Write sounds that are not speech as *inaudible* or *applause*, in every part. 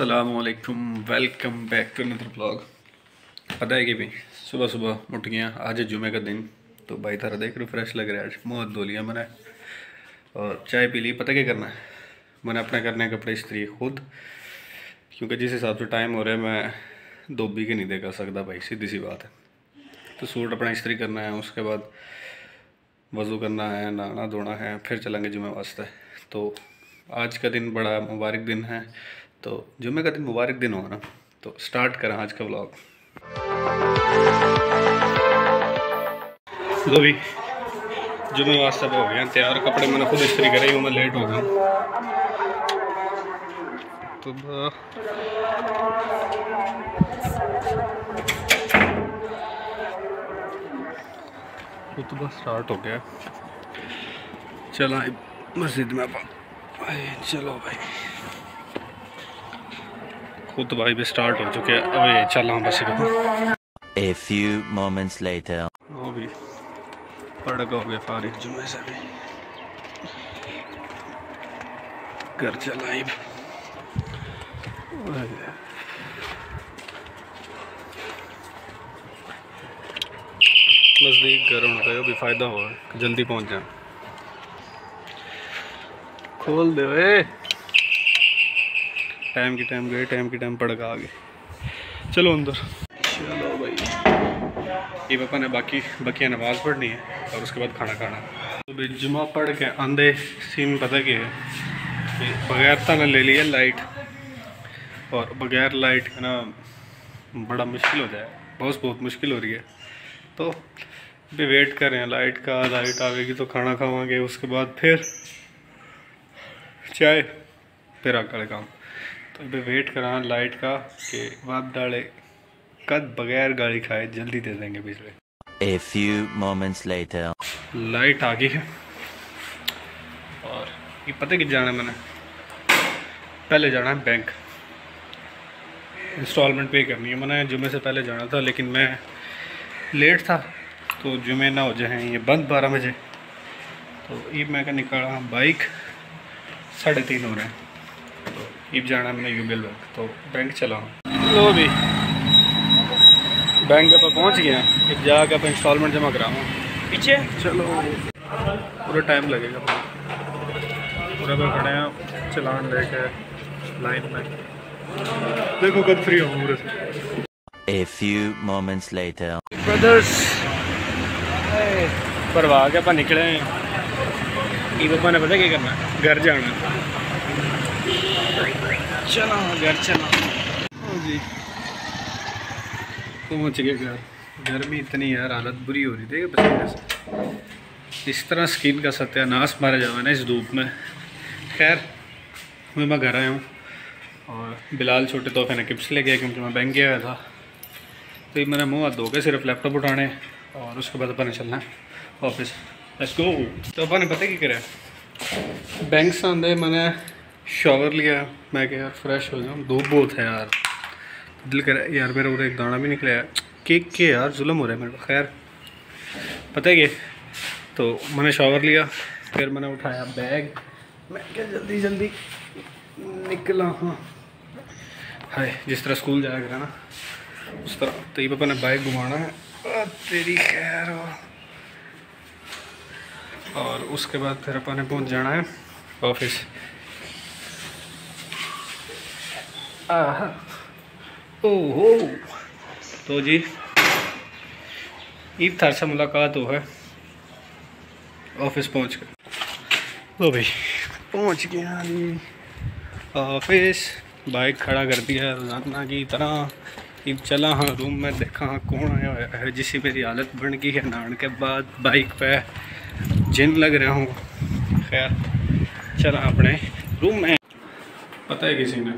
असलकुम welcome back to another blog पता है कि भाई सुबह सुबह उठ गया आज है जुमे का दिन तो भाई तारा देख रहे फ्रेश लग रहा है आज मुँह धो लिया मैंने और चाय पी ली पता क्या करना है मैंने अपने करने कपड़े इस्त्री खुद क्योंकि जिस हिसाब से टाइम हो रहा है मैं धोबी के नहीं देखा सकता भाई सीधी सी बात है तो सूट अपना इस्त्री करना है उसके बाद वज़ू करना है नहाना धोना है फिर चलेंगे जुमे वास्ते तो आज का दिन बड़ा मुबारक दिन है तो जुमे का दिन मुबारक दिन हो ना तो स्टार्ट करें आज का ब्लॉग लो भी जुमे वास्ते हो गया, तैयार कपड़े मैंने खुद इस्त्री करे हूँ मैं लेट हो गया। तो खुतबा स्टार्ट हो गया। चला मस्जिद में चलो भाई। खुद भाई भी स्टार्ट हो चुके हैं। अब ये चल रहा बस A few moments later. वो भी हो गए फारिग जुमे से भी। घर चला ही। नज़दीक घर होना चाहिए भी फ़ायदा हो जल्दी पहुँच जाए। खोल दे टाइम की टाइम गए टाइम की टाइम पड़ आ गए चलो अंदर। चलो भाई। ये पापा ने बाकी बाकी नमाज़ पढ़नी है, और उसके बाद खाना खाना। तो भाई जुमा पढ़ के आंधे सीन पता क्या है? बगैर तना ले लिया लाइट और बगैर लाइट का ना बड़ा मुश्किल हो जाए। बहुत बहुत मुश्किल हो रही है। तो भी वेट कर रहे हैं लाइट का लाइट आएगी तो खाना खावाएँगे उसके बाद फिर चाय, फिर आकर काम। अभी वेट करा लाइट का कि बाप डाले। कद बगैर गाड़ी खाए जल्दी दे देंगे बिजली। A few moments later. Light आ गई है। और ये पता कि जाना है मैंने? पहले जाना है बैंक इंस्टॉलमेंट पे करनी है। मैंने जुमे से पहले जाना था लेकिन मैं लेट था तो जुमे ना हो जाए ये बंद बारह बजे। तो ये मैं निकाला बाइक साढ़े तीन हो रहे हैं। ईब जाना मैंने यूबीएल बैंक तो बैंक चला लो भी बैंक पर पहुँच गया अब जाकर आप इंस्टॉलमेंट जमा कराऊँ। पीछे? चलो। पूरा टाइम लगेगा पूरा पे खड़े हैं चलान लेके लाइन में। देखो कब फ्री हूँ पूरे से। A few moments later. Brothers परवाह के अपन निकले हैं। ई पापा ने पता क्या करना घर जाना चलो घर चलो जी। पहुँच गए घर गर्मी इतनी यार हालत बुरी हो रही थी पसीने से। इस तरह स्किन का सत्यानाश मारा जावा ना इस धूप में। खैर, मैं मैं घर आया हूँ और बिलाल छोटे तोहफे ने किप्स ले गया क्योंकि मैं बैंक गया था। तो ये मेरा मुँह हाथ धो के सिर्फ़ लैपटॉप उठाने और उसके बाद अपन चलना है ऑफ़िस लेट्स गो तो अपन ने पता क्या करा? बैंक से आंदे, मैंने शावर लिया। मैं क्या यार फ्रेश हो जाऊँ। धूप बहुत है यार। दिल कर, यार, मेरा उधर एक दाना भी निकला है। केक के यार, जुलम हो रहा है मेरे को। खैर, पता है कि? तो मैंने शॉवर लिया, फिर मैंने उठाया बैग मैं क्या जल्दी जल्दी निकला हाँ। हाय, जिस तरह स्कूल जाया करा ना, उस तरह। तो ये पापा ने बाइक घुमाना है। तेरी खैर और उसके बाद फिर अपन ने पहुँच जाना है ऑफ़िस ओहो। तो जी, ईद थार से मुलाकात हो है। ऑफ़िस पहुँच गए। तो भाई, पहुँच गया ऑफ़िस, बाइक खड़ा कर दिया रोज़ाना की तरह। ईब चला हाँ रूम में देखा हाँ कौन आया हुआ है जिससे मेरी हालत बन गई है। नहाने के बाद बाइक पे जिन लग रहा हूँ, खैर, चला अपने रूम में। पता है किसी ने?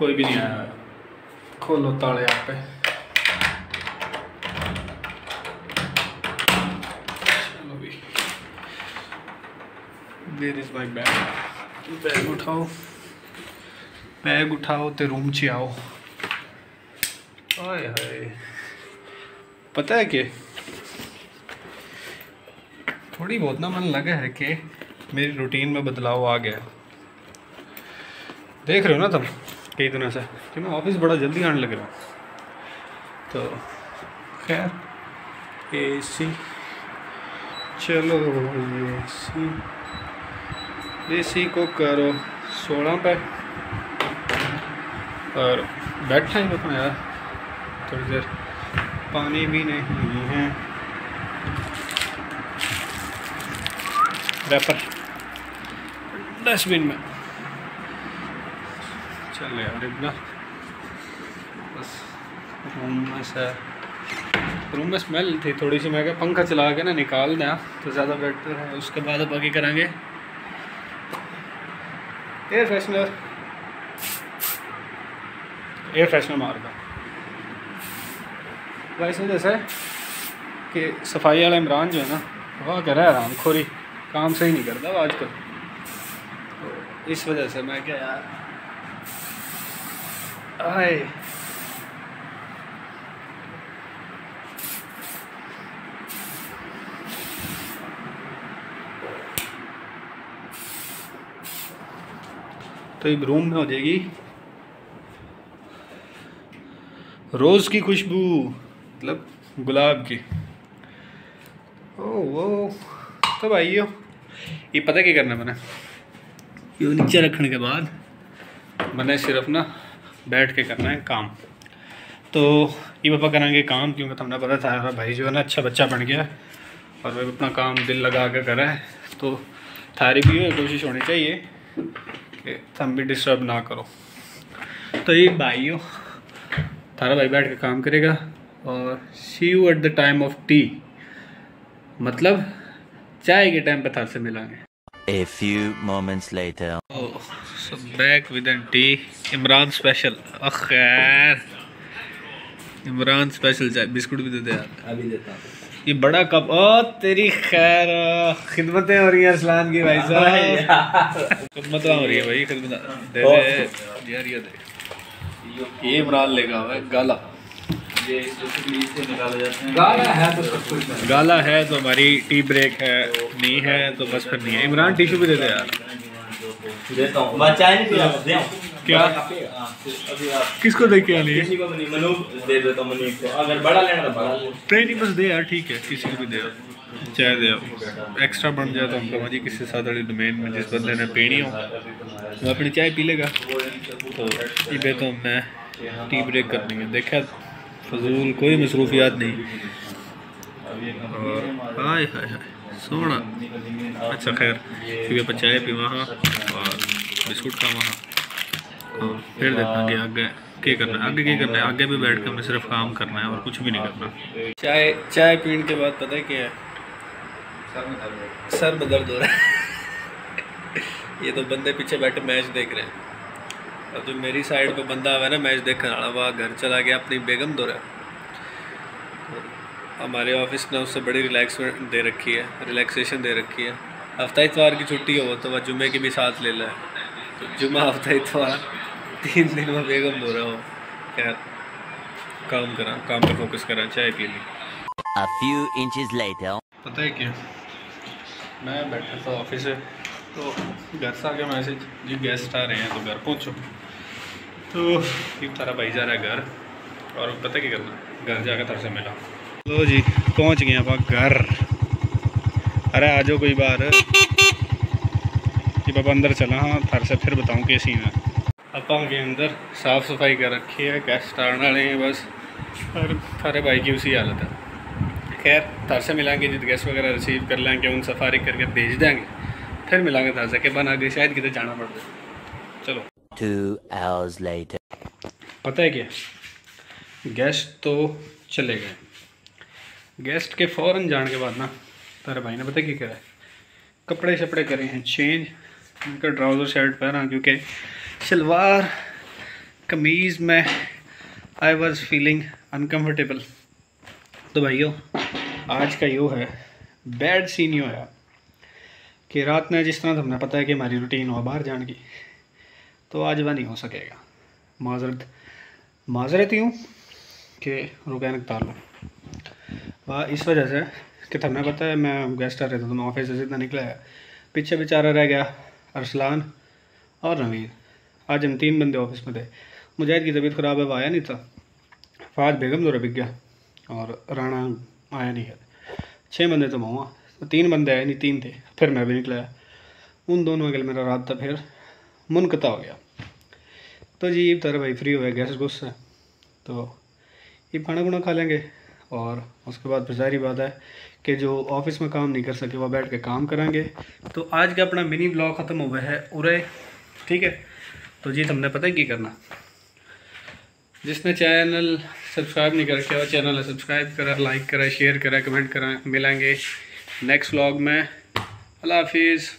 कोई भी नहीं आया खोलो ताले आप। पे there is my bag. Bag उठाओ। बैग उठाओ तो रूम च आओ। हाय हाय। पता है कि? थोड़ी बहुत ना मन लगा है कि मेरी रूटीन में बदलाव आ गया देख रहे हो ना तुम? कई दिनों से कि मैं ऑफ़िस बड़ा जल्दी आने लग रहा हूँ। तो खैर ए सी चलो ए सी ए सी को करो। सोलह पे। और बैठा ही रुकना यार। थोड़ी देर पानी भी नहीं है। रैपर डस्टबिन में। चल यार इतना बस। रूम में से रूम में स्मेल थी थोड़ी सी मैं क्या पंखा चला के ना निकाल दें तो ज़्यादा बेटर है, उसके बाद अब आगे करेंगे। एयर फ्रेशनर एयर फ्रेशनर मार का वैसे जैसे कि सफ़ाई वाला इमरान जो है ना वह कर रहा है आराम खोरी काम सही नहीं करता आजकल। तो इस वजह से मैं क्या यार आए तो एक रूम में हो जाएगी। रोज़ की खुशबू मतलब गुलाब की। ओ वो तो भाई हो? ये पता क्या करना मैंने? ये नीचे रखने के बाद। मैंने सिर्फ़ ना बैठ के करना है काम। तो ये पापा करेंगे काम, क्योंकि तुमने पता था हमारा भाई जो है ना अच्छा बच्चा बन गया, और वह अपना काम दिल लगा कर कर है। तो थारी भी कोशिश होनी चाहिए कि तुम भी डिस्टर्ब ना करो। तो ये भाई हो थारा भाई बैठ के काम करेगा, और see you at the time of tea मतलब चाय के टाइम पे थार से मिलांगे। A few moments later. So back with N टी इमरान स्पेशल खैर इमरान स्पेशल चाय बिस्कुट भी दे दे यार अभी देता हूँ। ये बड़ा कप। ओ तेरी खैर खिदमतें हो रही हैं अरसलान की भाई साहब। *laughs* खिदमत हो रही है भाई खिदमत दे दे। यार ये दे। ये इमरान लेगा हुआ है गाला। हैं। है तो सब कुछ गाला है तो हमारी टी ब्रेक है नहीं है तो बस फिर नहीं है। इमरान टिशू भी दे दे यार। देता हूँ। मैं चाय नहीं पिया क्या? हाँ, किसको दे के आनी है? किसी को भी नहीं मनु दे देता हूँ मनु को। अगर बड़ा लेना तो बड़ा। नहीं नहीं बस दे यार ठीक है किसी को भी दे यार चाय दे एक्स्ट्रा बन जाए तो हम कहा जी किसी साथ वाली डोमेन में जिस बंदे ने पीनी हो। वो अपनी चाय पी लेगा। तो ये तो हमने टी ब्रेक करनी है। देखा फजूल कोई मसरूफियात नहीं। और हाय हाय हाय सोना अच्छा खैर क्योंकि आप चाय पी वहाँ और बिस्कुट खा वहाँ। और फिर देखेंगे आगे क्या करना है। आगे क्या करना है? आगे भी बैठ के हमें सिर्फ़ काम करना है और कुछ भी नहीं करना। चाय चाय पीने के बाद पता है क्या है। सर में दर्द हो रहा है। *laughs* ये तो बंदे पीछे बैठे मैच देख रहे हैं। अब जो मेरी साइड पे बंदा आवा ना मैच देखने वाला वह घर चला गया अपनी बेगम दो रहा हमारे ऑफ़िस ने उससे बड़ी रिलैक्समेंट दे रखी है रिलैक्सेशन दे रखी है। हफ़्ता इतवार की छुट्टी हो तो वह जुमे की भी साथ ले ला। तो जुमा हफ़्ता इतवार तीन दिन में बेगम दो रहा हो। खैर काम करा काम पे फोकस करा चाय पी ली। A few inches later. पता है क्या? मैं बैठा था ऑफ़िस तो घर से आ गया मैसेज जी गेस्ट आ रहे हैं तो घर पहुंचो। तो ये तारा भाई जा रहा है घर और पता क्या करना घर जाकर तार से मिला। लो जी, पहुँच गए आप घर। अरे आ जाओ कोई बार कि पापा अंदर चला हाँ थार से फिर बताऊँ क्या सीन है। अपा के अंदर साफ़ सफ़ाई कर रखी है गेस्ट आने वाले हैं बस। और थारे भाई की उसी हालत है। खैर, तार से मिलाएँगे जित गैस वगैरह रिसीव कर लेंगे, उन सफारी करके भेज देंगे। फिर मिलांगे तार से, के बना के शायद कितने जाना पड़ जाए। चलो। Two hours later. पता है क्या? गेस्ट तो चले गए। गेस्ट के फ़ौरन जाने के बाद ना, तारे भाई ने पता क्या करा कपड़े शपड़े करे हैं चेंज उनका ट्राउज़र शर्ट पहना, क्योंकि शलवार कमीज़ में आई वॉज़ फीलिंग अनकम्फर्टेबल तो भाइयों, आज का यो है बैड सीन यो है। कि रात में जिस तरह तो हमें पता है कि हमारी रूटीन हो बाहर जाने की तो आज वह नहीं हो सकेगा। माजरत माजरत यूँ कि रुकैन तालो वह इस वजह से कि तुम्हें पता है, मैं गेस्ट आ रहे थे तो मैं ऑफ़िस से सीधा निकला है। पीछे बेचारा रह गया अरसलान और नवीन। आज हम तीन बंदे ऑफ़िस में थे। मुजाहिद की तबीयत ख़राब है वह आया नहीं था। फाज बेगम दौरा बिक गया और राणा आया नहीं है। छः बंदे तो मैं हुआ। तो तीन बंदे आए, नहीं, तीन थे। फिर मैं भी निकला उन दोनों के मेरा रात था फिर मुनकता हो गया। तो जी ये तरह भाई फ्री हो गया, गैस गुस्स है। तो ये खाना खुना खा लेंगे और उसके बाद फिर सारी बात है कि जो ऑफ़िस में काम नहीं कर सके, वह बैठ के काम करेंगे तो आज का अपना मिनी ब्लॉग ख़त्म हुआ है उरे, ठीक है? तो जी, तुमने पता है की करना? जिसने चैनल सब्सक्राइब नहीं कर करके और चैनल सब्सक्राइब करा लाइक करा शेयर करा कमेंट करा, मिलेंगे नेक्स्ट व्लॉग में। अल्लाह हाफिज़।